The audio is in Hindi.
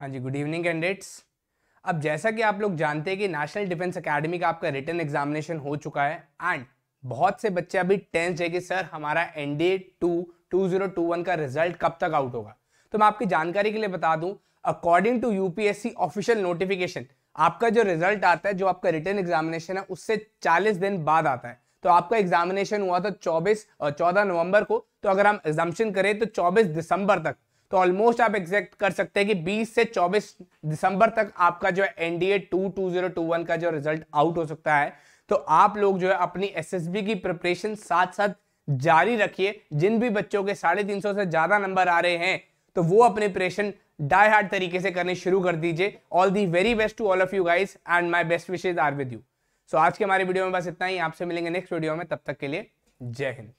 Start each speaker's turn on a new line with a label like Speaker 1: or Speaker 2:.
Speaker 1: हाँ जी गुड इवनिंग कैंडिडेट्स अब जैसा कि आप लोग जानते हैं कि नेशनल डिफेंस एकेडमी का आपका रिटर्न एग्जामिनेशन हो चुका है एंड बहुत से बच्चे अभी टेंस है कि, सर, हमारा N D two two zero two one का रिज़ल्ट कब तक आउट होगा? तो मैं आपकी जानकारी के लिए बता दूँ according to UPSC official notification आपका जो रिज़ल्ट आता है, जो आपका रिटर्न एग्जामिनेशन है, उससे 40 दिन बाद आता है। तो आपका एग्जामिनेशन हुआ था 24 और 14 नवंबर को तो अगर हम एग्जामेशन करें तो 24 दिसंबर तक। तो ऑलमोस्ट आप एक्सेक्ट कर सकते हैं कि 20 से 24 दिसंबर तक आपका जो है NDA two two zero two one का जो रिज़ल्ट आउट हो सकता है। तो आप लोग जो है अपनी एसएसबी की प्रिपरेशन साथ साथ जारी रखिए। जिन भी बच्चों के साढ़े तीन सौ से ज़्यादा नंबर आ रहे हैं तो वो अपने प्रिपरेशन डाई हार्ड तरीके से करनी शुरू कर दीजिए। All the very best to all of you guys and my best wishes are with you so आज के हमारे वीडियो में बस इतना ही। आपसे मिलेंगे नेक्स्ट वीडियो में। तब तक के लिए जय हिंद।